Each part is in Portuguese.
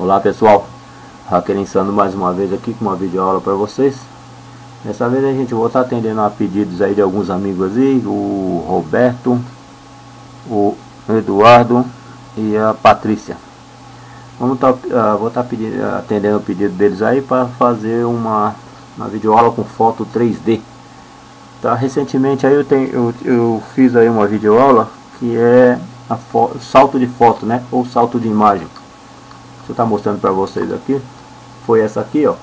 Olá pessoal, Hacker Insano mais uma vez aqui com uma videoaula para vocês. Dessa vez a gente vou estar atendendo a pedidos aí de alguns amigos aí O Roberto, o Eduardo e a Patrícia. Vamos tá, uh, Vou estar pedindo, atendendo o pedido deles aí para fazer uma, uma videoaula com foto 3D Tá, recentemente aí eu, tenho, eu, eu fiz aí uma videoaula que é a salto de foto, né? Ou salto de imagem eu estar mostrando para vocês aqui foi essa aqui ó.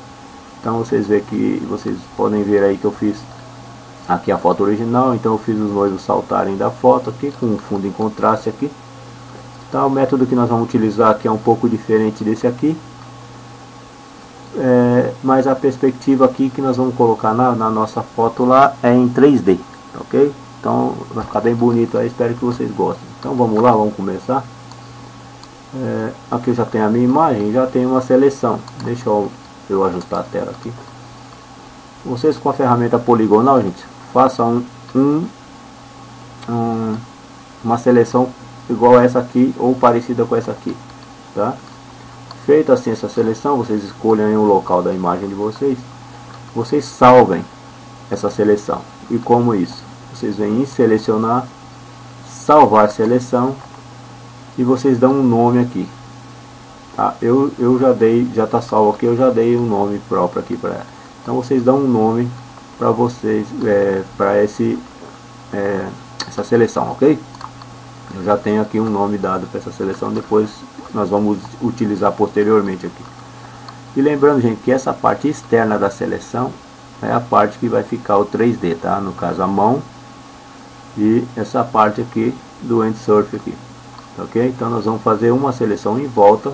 Então vocês vê que vocês podem ver aí que eu fiz aqui a foto original então eu fiz os noivos saltarem da foto aqui com um fundo em contraste aqui. Então o método que nós vamos utilizar aqui é um pouco diferente desse aqui. É, mas a perspectiva aqui que nós vamos colocar na, na nossa foto lá é em 3D ok? Então vai ficar bem bonito aí espero que vocês gostem. Então vamos lá vamos começar é, aqui eu já tenho a minha imagem, já tenho uma seleção. Deixa eu, eu ajustar a tela aqui. Vocês com a ferramenta poligonal, gente, façam um, um, uma seleção igual essa aqui ou parecida com essa aqui, tá? Feita assim essa seleção, vocês escolhem o local da imagem de vocês. Vocês salvem essa seleção. E como isso? Vocês vêm em selecionar, salvar seleção e vocês dão um nome aqui tá? eu, eu já dei, já está salvo aqui, eu já dei um nome próprio aqui para ela então vocês dão um nome para vocês, é, para esse é, essa seleção, ok? Eu já tenho aqui um nome dado para essa seleção, depois nós vamos utilizar posteriormente aqui. E lembrando, gente, que essa parte externa da seleção é a parte que vai ficar o 3D, tá? No caso, a mão e essa parte aqui do Endsurf aqui ok? Então nós vamos fazer uma seleção em volta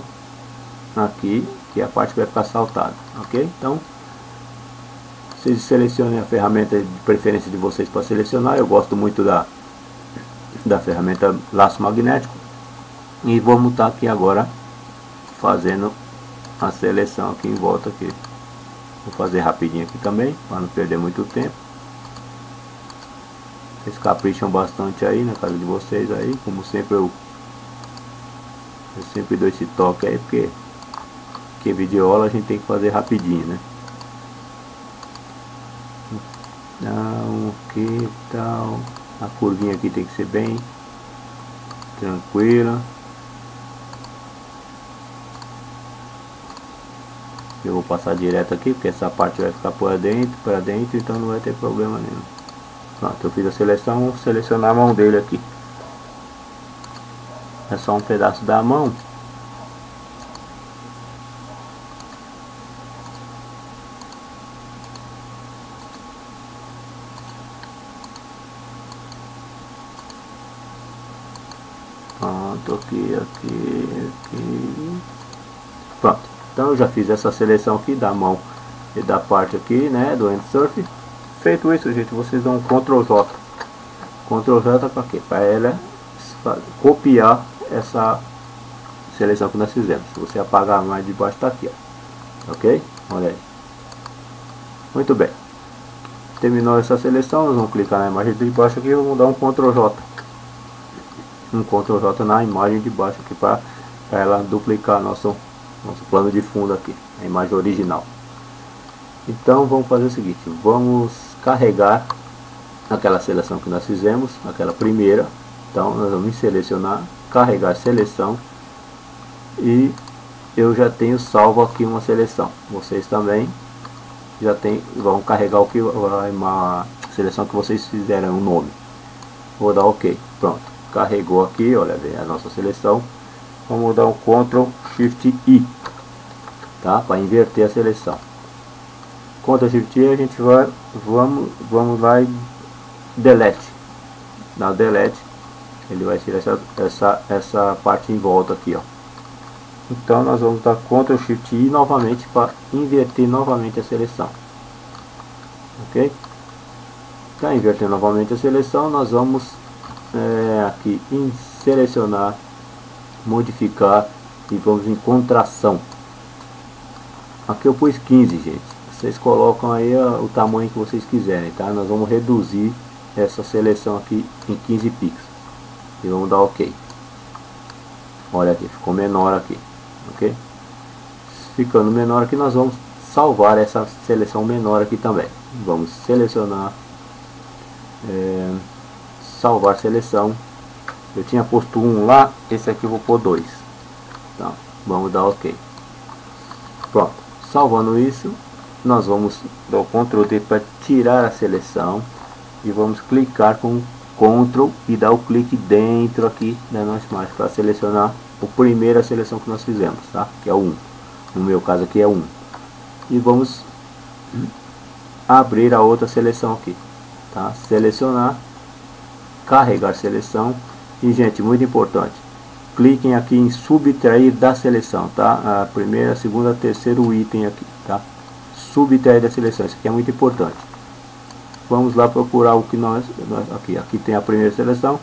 aqui, que é a parte que vai ficar saltada, ok? Então, vocês selecionem a ferramenta de preferência de vocês para selecionar, eu gosto muito da, da ferramenta laço magnético, e vamos estar aqui agora fazendo a seleção aqui em volta aqui. Vou fazer rapidinho aqui também, para não perder muito tempo. Vocês capricham bastante aí na casa de vocês aí, como sempre eu eu sempre dou esse toque aí porque, porque videoaula a gente tem que fazer rapidinho, né? Então, que tal? A curvinha aqui tem que ser bem tranquila. Eu vou passar direto aqui, porque essa parte vai ficar por dentro, para dentro, então não vai ter problema nenhum. Pronto, eu fiz a seleção, vou selecionar a mão dele aqui é só um pedaço da mão. Pronto aqui aqui aqui. Pronto. Então eu já fiz essa seleção aqui da mão e da parte aqui né do surf. Feito isso gente vocês dão um ctrl j ctrl j para quê para ela copiar essa seleção que nós fizemos. Se você apagar mais de baixo, está aqui, ó. ok? Olha aí. Muito bem. Terminou essa seleção, nós vamos clicar na imagem de baixo aqui e vamos dar um Ctrl J. Um Ctrl J na imagem de baixo aqui para ela duplicar nosso, nosso plano de fundo aqui, a imagem original. Então vamos fazer o seguinte, vamos carregar aquela seleção que nós fizemos, aquela primeira. Então nós vamos selecionar carregar seleção e eu já tenho salvo aqui uma seleção. Vocês também já tem vão carregar o que uma seleção que vocês fizeram um nome. Vou dar ok pronto. Carregou aqui olha a nossa seleção. Vamos dar um Ctrl Shift I tá? Para inverter a seleção. Ctrl Shift I a gente vai vamos vamos lá e delete. Na delete ele vai tirar essa, essa, essa parte em volta aqui, ó. Então nós vamos dar Ctrl Shift I novamente para inverter novamente a seleção. Ok? Para inverter novamente a seleção, nós vamos é, aqui em selecionar, modificar e vamos em contração. Aqui eu pus 15, gente. Vocês colocam aí o tamanho que vocês quiserem, tá? Nós vamos reduzir essa seleção aqui em 15 pixels e vamos dar ok olha aqui ficou menor aqui ok ficando menor aqui, nós vamos salvar essa seleção menor aqui também. Vamos selecionar, é, salvar seleção. Eu tinha posto um lá, esse aqui eu vou pôr dois. Então, vamos dar OK. Pronto, salvando isso, nós vamos dar o Ctrl D para tirar a seleção e vamos clicar com Ctrl e dar o clique dentro aqui da nossa imagem para selecionar a primeira seleção que nós fizemos, tá? Que é o 1. No meu caso aqui é 1. E vamos abrir a outra seleção aqui, tá? Selecionar, carregar seleção e gente, muito importante, cliquem aqui em subtrair da seleção, tá? A primeira, segunda, terceiro item aqui, tá? Subtrair da seleção, isso aqui é muito importante vamos lá procurar o que nós, nós aqui, aqui tem a primeira seleção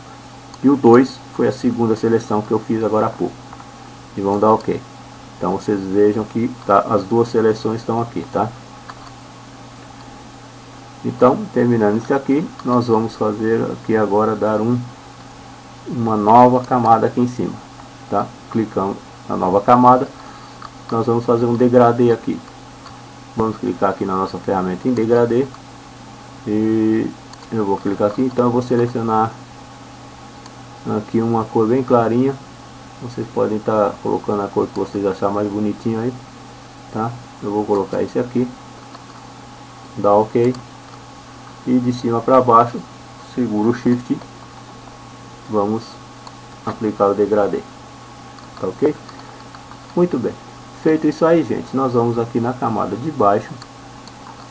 e o 2 foi a segunda seleção que eu fiz agora há pouco. E vamos dar ok. Então vocês vejam que tá, as duas seleções estão aqui tá? Então terminando isso aqui nós vamos fazer aqui agora dar um uma nova camada aqui em cima tá? Clicamos na nova camada nós vamos fazer um degradê aqui. Vamos clicar aqui na nossa ferramenta em degradê e eu vou clicar aqui então eu vou selecionar aqui uma cor bem clarinha. Vocês podem estar tá colocando a cor que vocês acharem mais bonitinho aí tá? Eu vou colocar esse aqui dá ok. E de cima para baixo seguro o shift vamos aplicar o degradê tá ok? Muito bem feito isso aí gente nós vamos aqui na camada de baixo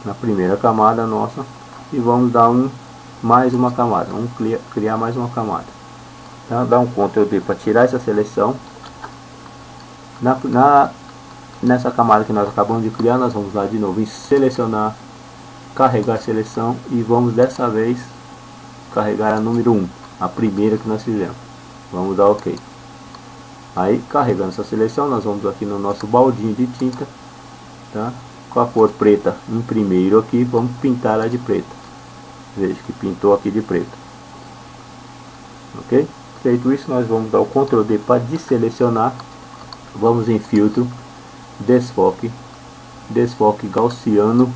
na primeira camada nossa e vamos dar um mais uma camada vamos criar, criar mais uma camada. Então, dá um Ctrl D para tirar essa seleção. Na, na, nessa camada que nós acabamos de criar nós vamos lá de novo em selecionar carregar seleção e vamos dessa vez carregar a número 1 a primeira que nós fizemos. Vamos dar ok. Aí carregando essa seleção nós vamos aqui no nosso baldinho de tinta tá? com a cor preta em primeiro aqui vamos pintar ela de preto veja que pintou aqui de preto. Ok? Feito isso nós vamos dar o ctrl D para deselecionar. Vamos em filtro desfoque desfoque gaussiano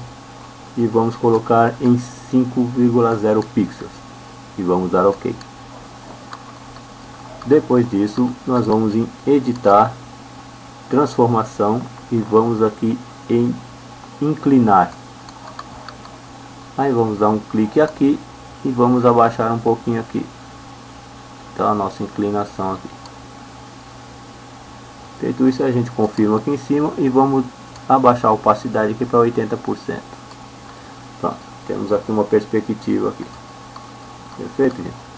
e vamos colocar em 5,0 pixels. E vamos dar ok. Depois disso nós vamos em editar transformação e vamos aqui em inclinar aí vamos dar um clique aqui e vamos abaixar um pouquinho aqui. Então a nossa inclinação aqui. Feito isso a gente confirma aqui em cima e vamos abaixar a opacidade aqui para 80% pronto temos aqui uma perspectiva aqui. Perfeito gente?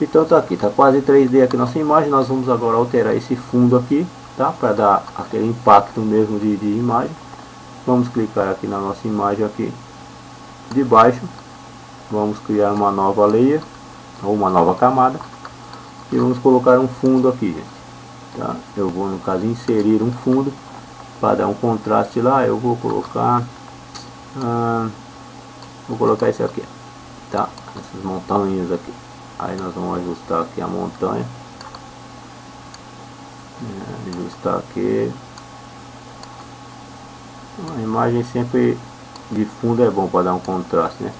Então tá aqui, tá quase 3D aqui nossa imagem. Nós vamos agora alterar esse fundo aqui tá? Para dar aquele impacto mesmo de, de imagem. Vamos clicar aqui na nossa imagem aqui de baixo vamos criar uma nova layer ou uma nova camada e vamos colocar um fundo aqui gente. tá? Eu vou no caso inserir um fundo para dar um contraste lá eu vou colocar ah, vou colocar esse aqui tá? Essas montanhas aqui. Aí nós vamos ajustar aqui a montanha. É, ajustar aqui. A imagem sempre de fundo é bom para dar um contraste, né?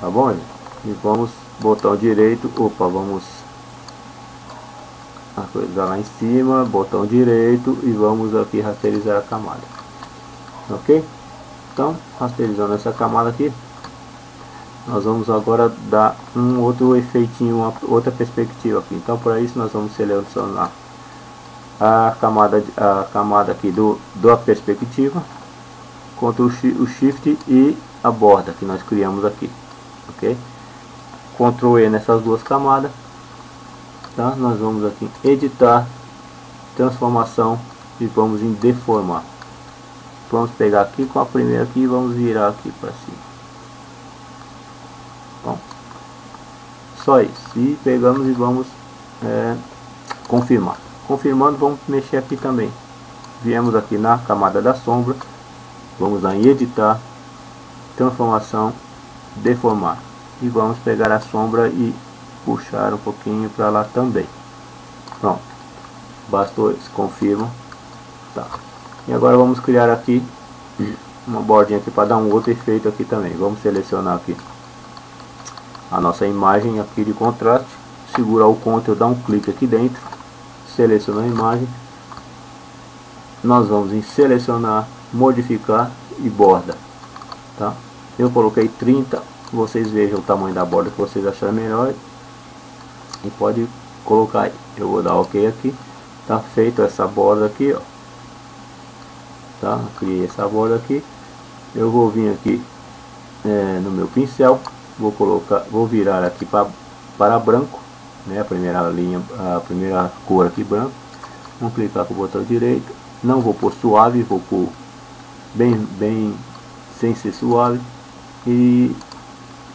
Tá bom, gente? E vamos botão direito, opa, vamos a coisa lá em cima, botão direito e vamos aqui rasterizar a camada. Ok? Então, rasterizando essa camada aqui, nós vamos agora dar um outro efeitinho, uma outra perspectiva aqui. Então, para isso nós vamos selecionar a camada, a camada aqui do, da perspectiva contra o shift e a borda que nós criamos aqui ok? Ctrl E nessas duas camadas tá? Nós vamos aqui em editar transformação e vamos em deformar. Vamos pegar aqui com a primeira aqui e vamos virar aqui para cima. Bom, só isso. E pegamos e vamos é, confirmar. Confirmando vamos mexer aqui também. Viemos aqui na camada da sombra Vamos lá em editar, transformação, deformar. E vamos pegar a sombra e puxar um pouquinho para lá também. Pronto. Bastou isso, confirma. Tá. E agora vamos criar aqui uma bordinha aqui para dar um outro efeito aqui também. Vamos selecionar aqui a nossa imagem aqui de contraste. Segurar o Ctrl, dar um clique aqui dentro. Selecionar a imagem. Nós vamos em selecionar, modificar e borda. Tá? Eu coloquei 30. Vocês vejam o tamanho da borda que vocês acharem melhor. E pode colocar aí. Eu vou dar ok aqui. Tá feito essa borda aqui, ó tá? Criei essa borda aqui. Eu vou vir aqui é, no meu pincel, vou colocar, vou virar aqui pra, para branco, né? A primeira linha, a primeira cor aqui branco. Vamos clicar com o botão direito. Não vou pôr suave, vou pôr bem, bem sem ser suave. E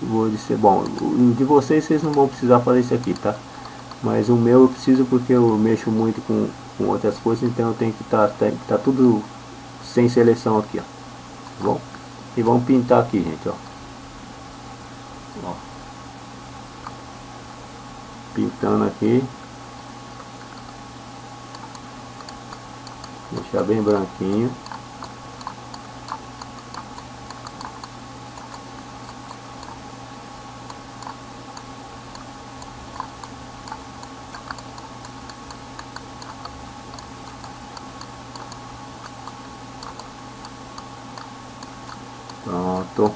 vou dizer, bom, de vocês vocês não vão precisar fazer isso aqui, tá? Mas o meu eu preciso porque eu mexo muito com, com outras coisas, então eu tenho que estar tá, tá tudo sem seleção aqui, ó. Bom? E vamos pintar aqui, gente, ó. ó. Pintando aqui. Deixar bem branquinho. Pronto.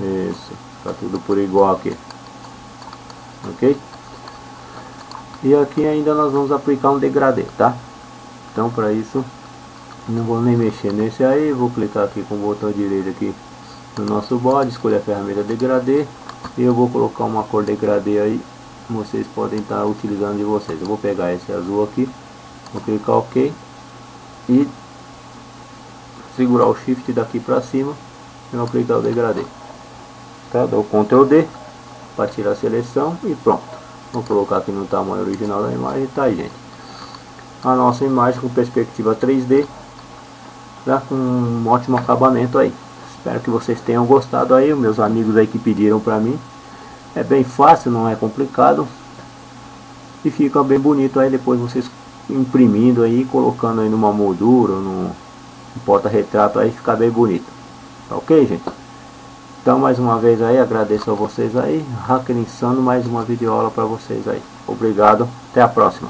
Isso, tá tudo por igual aqui. Ok? E aqui ainda nós vamos aplicar um degradê, tá? Então para isso, não vou nem mexer nesse aí, vou clicar aqui com o botão direito aqui no nosso bode, escolher a ferramenta degradê e eu vou colocar uma cor degradê aí vocês podem estar utilizando de vocês. Eu vou pegar esse azul aqui, vou clicar OK e segurar o Shift daqui para cima e vou aplicar o degradê. Tá? Dou Ctrl D para tirar a seleção e pronto. Vou colocar aqui no tamanho original da imagem tá gente. A nossa imagem com perspectiva 3D, tá? com um ótimo acabamento aí. Espero que vocês tenham gostado aí, meus amigos aí que pediram para mim. É bem fácil, não é complicado. E fica bem bonito aí depois vocês imprimindo aí, colocando aí numa moldura, no porta-retrato aí, fica bem bonito. Tá ok, gente? Então, mais uma vez aí, agradeço a vocês aí. Hacker Insano, mais uma videoaula para vocês aí. Obrigado, até a próxima.